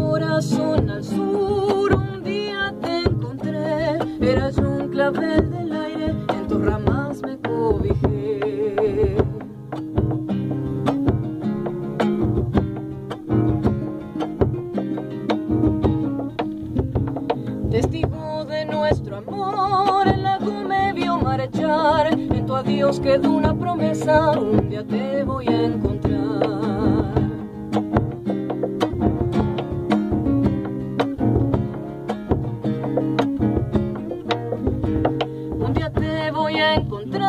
corazón al sur un día te encontré, eras un clavel del aire, en tus ramas me cobijé. Testigo de nuestro amor, el lago me vio marchar, en tu adiós quedó una promesa, un día te voy a encontrar. A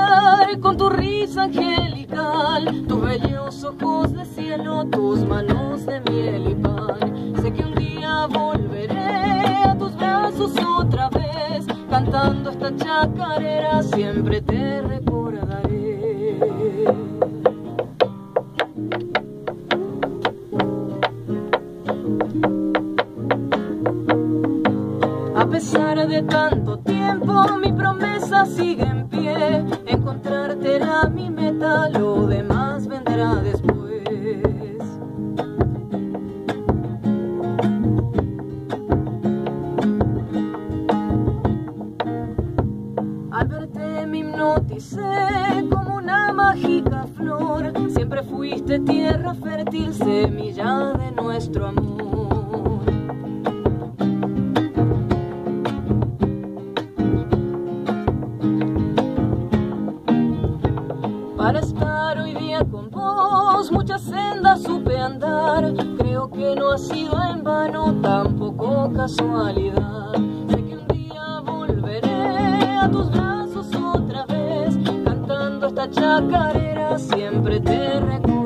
encontrar con tu risa angelical, tus bellos ojos de cielo, tus manos de miel y pan. Sé que un día volveré a tus brazos otra vez, cantando esta chacarera, siempre te recordaré. A pesar de tanto tiempo, mi promesa sigue en pie. Encontrarte era mi meta, lo demás vendrá después. Al verte me hipnoticé como una mágica flor. Siempre fuiste tierra fértil, semilla de nuestro amor. Para estar hoy día con vos, muchas sendas supe andar. Creo que no ha sido en vano, tampoco casualidad. Sé que un día volveré a tus brazos otra vez, cantando esta chacarera, siempre te recuerdo.